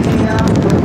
Yeah.